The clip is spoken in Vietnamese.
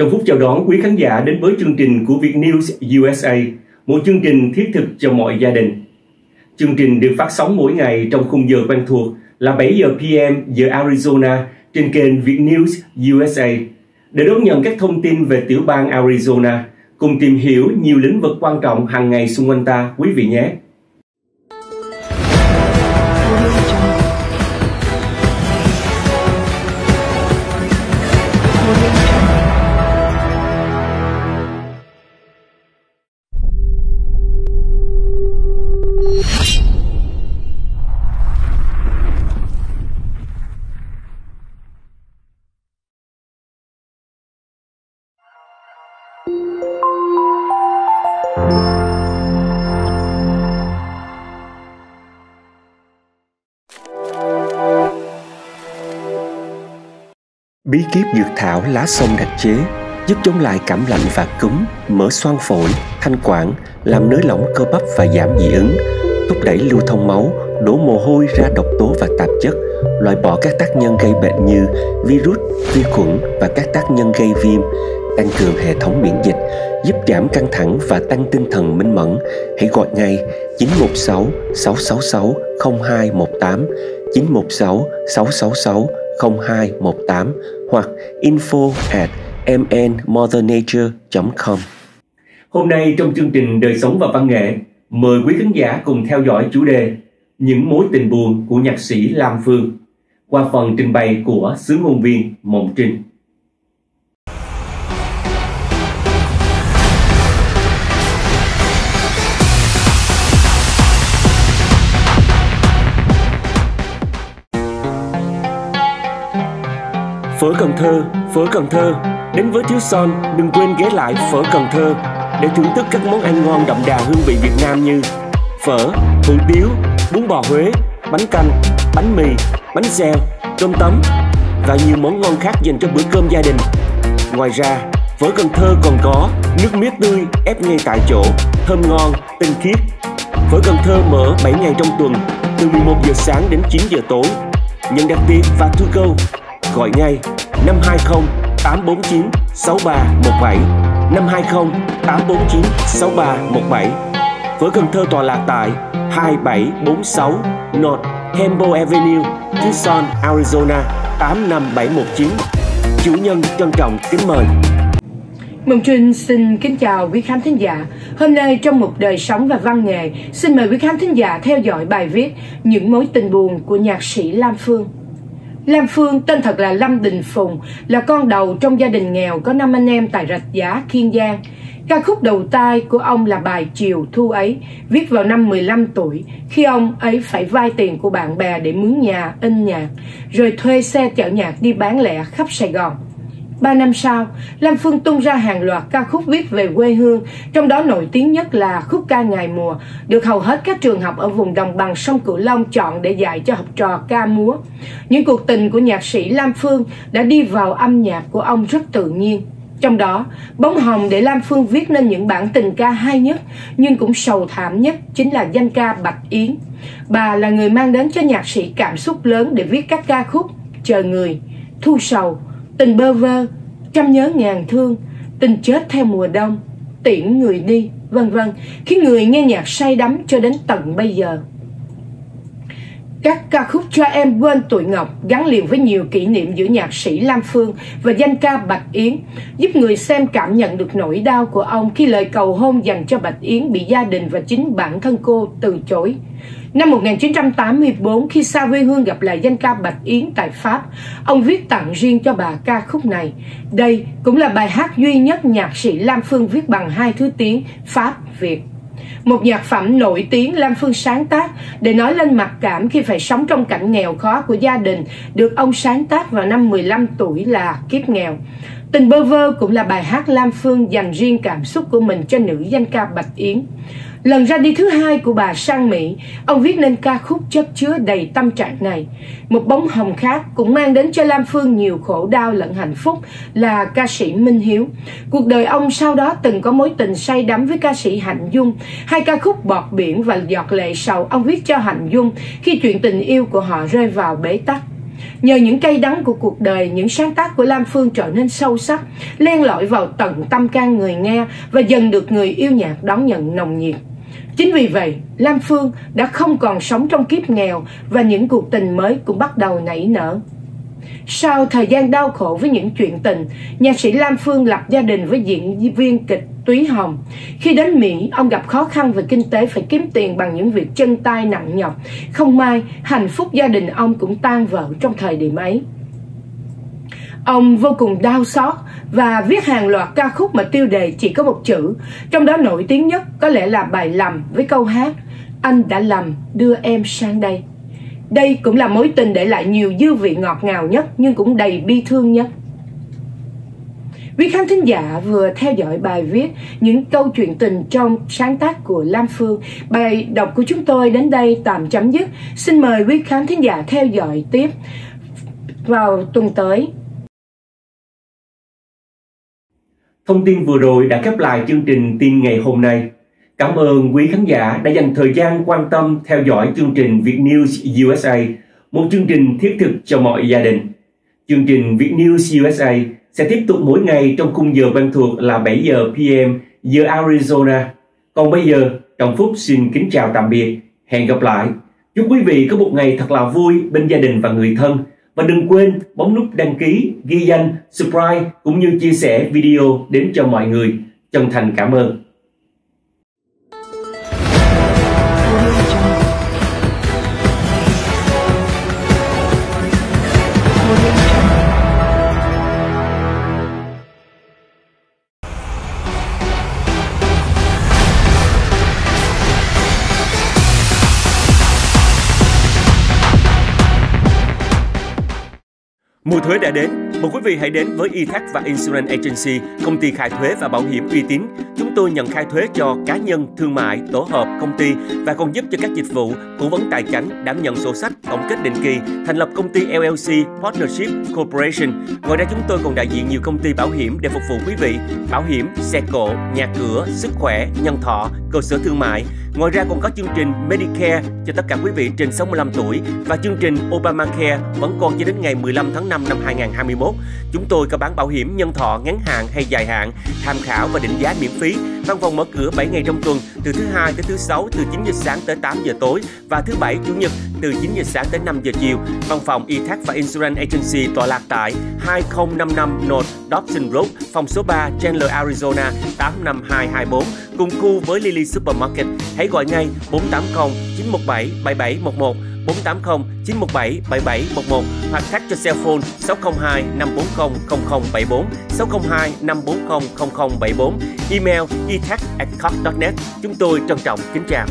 Trong phút chào đón quý khán giả đến với chương trình của Việt News USA, một chương trình thiết thực cho mọi gia đình. Chương trình được phát sóng mỗi ngày trong khung giờ quen thuộc là 7 giờ PM giờ Arizona trên kênh Việt News USA. Để đón nhận các thông tin về tiểu bang Arizona, cùng tìm hiểu nhiều lĩnh vực quan trọng hàng ngày xung quanh ta, quý vị nhé. Bí kíp dược thảo lá sông đặc chế giúp chống lại cảm lạnh và cúm, mở xoang phổi, thanh quản, làm nới lỏng cơ bắp và giảm dị ứng, thúc đẩy lưu thông máu, đổ mồ hôi ra độc tố và tạp chất, loại bỏ các tác nhân gây bệnh như virus, vi khuẩn và các tác nhân gây viêm, tăng cường hệ thống miễn dịch, giúp giảm căng thẳng và tăng tinh thần minh mẫn. Hãy gọi ngay 916 666 0218 916 666 0218 hoặc info at mnmothernature.com. Hôm nay trong chương trình Đời sống và văn nghệ, mời quý khán giả cùng theo dõi chủ đề Những mối tình buồn của nhạc sĩ Lam Phương qua phần trình bày của sứ ngôn viên Mộng Trinh. Phở Cần Thơ, phở Cần Thơ Đến với Thiếu Son, đừng quên ghé lại phở Cần Thơ để thưởng thức các món ăn ngon đậm đà hương vị Việt Nam như phở, hủ tiếu, bún bò Huế, bánh canh, bánh mì, bánh xèo, cơm tấm và nhiều món ngon khác dành cho bữa cơm gia đình. Ngoài ra, phở Cần Thơ còn có nước mía tươi ép ngay tại chỗ, thơm ngon, tinh khiết. Phở Cần Thơ mở 7 ngày trong tuần, từ 11 giờ sáng đến 9 giờ tối. Nhận đặc biệt và thu câu gọi ngay 520 849 6317 520 849 6317 với Cần Thơ tọa lạc tại 2746 North Hembo Avenue, Tucson, Arizona 85719 Chủ nhân trân trọng kính mời Mộng Trinh xin kính chào quý khán thính giả. Hôm nay trong một đời sống và văn nghệ, xin mời quý khán thính giả theo dõi bài viết Những mối tình buồn của nhạc sĩ Lam Phương. Lam Phương tên thật là Lâm Đình Phùng, là con đầu trong gia đình nghèo có năm anh em tại Rạch Giá, Kiên Giang. Ca khúc đầu tay của ông là bài Chiều Thu ấy, viết vào năm 15 tuổi, khi ông ấy phải vay tiền của bạn bè để mướn nhà, in nhạc, rồi thuê xe chở nhạc đi bán lẻ khắp Sài Gòn. Ba năm sau, Lam Phương tung ra hàng loạt ca khúc viết về quê hương, trong đó nổi tiếng nhất là khúc ca Ngày Mùa, được hầu hết các trường học ở vùng đồng bằng sông Cửu Long chọn để dạy cho học trò ca múa. Những cuộc tình của nhạc sĩ Lam Phương đã đi vào âm nhạc của ông rất tự nhiên. Trong đó, Bóng Hồng để Lam Phương viết nên những bản tình ca hay nhất nhưng cũng sầu thảm nhất chính là danh ca Bạch Yến. Bà là người mang đến cho nhạc sĩ cảm xúc lớn để viết các ca khúc Chờ Người, Thu Sầu, tình bơ vơ, trăm nhớ ngàn thương, tình chết theo mùa đông, tiễn người đi, vân vân, khiến người nghe nhạc say đắm cho đến tận bây giờ. Các ca khúc cho em quên tuổi ngọc gắn liền với nhiều kỷ niệm giữa nhạc sĩ Lam Phương và danh ca Bạch Yến, giúp người xem cảm nhận được nỗi đau của ông khi lời cầu hôn dành cho Bạch Yến bị gia đình và chính bản thân cô từ chối. Năm 1984, khi Sa quê hương gặp lại danh ca Bạch Yến tại Pháp, ông viết tặng riêng cho bà ca khúc này. Đây cũng là bài hát duy nhất nhạc sĩ Lam Phương viết bằng hai thứ tiếng Pháp, Việt. Một nhạc phẩm nổi tiếng Lam Phương sáng tác để nói lên mặc cảm khi phải sống trong cảnh nghèo khó của gia đình, được ông sáng tác vào năm 15 tuổi là Kiếp Nghèo. Tình bơ vơ cũng là bài hát Lam Phương dành riêng cảm xúc của mình cho nữ danh ca Bạch Yến. Lần ra đi thứ hai của bà sang Mỹ, ông viết nên ca khúc chất chứa đầy tâm trạng này. Một bóng hồng khác cũng mang đến cho Lam Phương nhiều khổ đau lẫn hạnh phúc là ca sĩ Minh Hiếu. Cuộc đời ông sau đó từng có mối tình say đắm với ca sĩ Hạnh Dung. Hai ca khúc Bọt Biển và Giọt Lệ Sầu ông viết cho Hạnh Dung khi chuyện tình yêu của họ rơi vào bế tắc. Nhờ những cây đắng của cuộc đời, những sáng tác của Lam Phương trở nên sâu sắc, len lỏi vào tận tâm can người nghe và dần được người yêu nhạc đón nhận nồng nhiệt. Chính vì vậy, Lam Phương đã không còn sống trong kiếp nghèo và những cuộc tình mới cũng bắt đầu nảy nở. Sau thời gian đau khổ với những chuyện tình, nhạc sĩ Lam Phương lập gia đình với diễn viên kịch Túy Hồng. Khi đến Mỹ, ông gặp khó khăn về kinh tế phải kiếm tiền bằng những việc chân tay nặng nhọc. Không may, hạnh phúc gia đình ông cũng tan vỡ trong thời điểm ấy. Ông vô cùng đau xót và viết hàng loạt ca khúc mà tiêu đề chỉ có một chữ, trong đó nổi tiếng nhất có lẽ là bài lầm với câu hát Anh đã lầm đưa em sang đây. Đây cũng là mối tình để lại nhiều dư vị ngọt ngào nhất, nhưng cũng đầy bi thương nhất. Quý khán thính giả vừa theo dõi bài viết những câu chuyện tình trong sáng tác của Lam Phương. Bài đọc của chúng tôi đến đây tạm chấm dứt. Xin mời quý khán thính giả theo dõi tiếp vào tuần tới. Thông tin vừa rồi đã khép lại chương trình tin ngày hôm nay. Cảm ơn quý khán giả đã dành thời gian quan tâm theo dõi chương trình Việt News USA, một chương trình thiết thực cho mọi gia đình. Chương trình Việt News USA sẽ tiếp tục mỗi ngày trong khung giờ quen thuộc là 7 giờ PM giờ Arizona. Còn bây giờ, Trọng Phúc xin kính chào tạm biệt. Hẹn gặp lại. Chúc quý vị có một ngày thật là vui bên gia đình và người thân. Và đừng quên bấm nút đăng ký, ghi danh, subscribe cũng như chia sẻ video đến cho mọi người. Chân thành cảm ơn. Mùa thuế đã đến, mời quý vị hãy đến với eTax và Insurance Agency, công ty khai thuế và bảo hiểm uy tín. Chúng tôi nhận khai thuế cho cá nhân, thương mại, tổ hợp, công ty và còn giúp cho các dịch vụ cố vấn tài chính, đảm nhận sổ sách, tổng kết định kỳ, thành lập công ty LLC, Partnership, Corporation. Ngoài ra chúng tôi còn đại diện nhiều công ty bảo hiểm để phục vụ quý vị, bảo hiểm, xe cộ, nhà cửa, sức khỏe, nhân thọ, cơ sở thương mại. Ngoài ra còn có chương trình Medicare cho tất cả quý vị trên 65 tuổi và chương trình Obamacare vẫn còn cho đến ngày 15 tháng 5 năm 2021. Chúng tôi có bán bảo hiểm nhân thọ ngắn hạn hay dài hạn, tham khảo và định giá miễn phí. Văn phòng mở cửa 7 ngày trong tuần, từ thứ hai tới thứ sáu từ 9 giờ sáng tới 8 giờ tối và thứ bảy chủ nhật từ 9 giờ sáng tới 5 giờ chiều. Văn phòng Etax và Insurance Agency tọa lạc tại 2055 North Dobson Road, phòng số 3, Chandler, Arizona 85224 cùng khu với Lily Supermarket. Hãy gọi ngay 480 917 7711 480 917 7711 hoặc thách cho cell phone 602 540 0074 602 540 0074 email etax@net. Chúng tôi trân trọng kính chào.